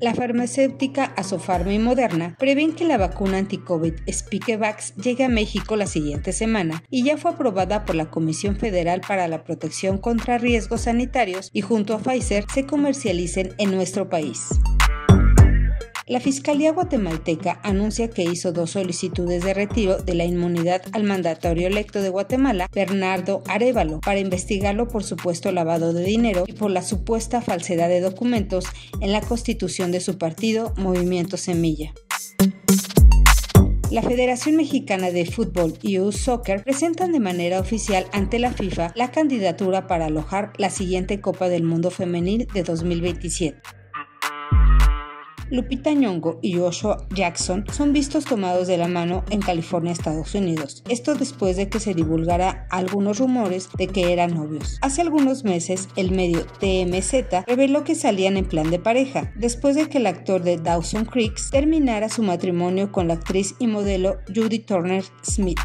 La farmacéutica Asofarma y Moderna prevén que la vacuna anti-COVID Spikevax llegue a México la siguiente semana y ya fue aprobada por la Comisión Federal para la Protección contra Riesgos Sanitarios y junto a Pfizer se comercialicen en nuestro país. La Fiscalía guatemalteca anuncia que hizo dos solicitudes de retiro de la inmunidad al mandatario electo de Guatemala, Bernardo Arevalo, para investigarlo por supuesto lavado de dinero y por la supuesta falsedad de documentos en la constitución de su partido, Movimiento Semilla. La Federación Mexicana de Fútbol y U Soccer presentan de manera oficial ante la FIFA la candidatura para alojar la siguiente Copa del Mundo Femenil de 2027. Lupita Nyong'o y Joshua Jackson son vistos tomados de la mano en California, Estados Unidos. Esto después de que se divulgara algunos rumores de que eran novios. Hace algunos meses, el medio TMZ reveló que salían en plan de pareja, después de que el actor de Dawson Creek terminara su matrimonio con la actriz y modelo Judy Turner Smith.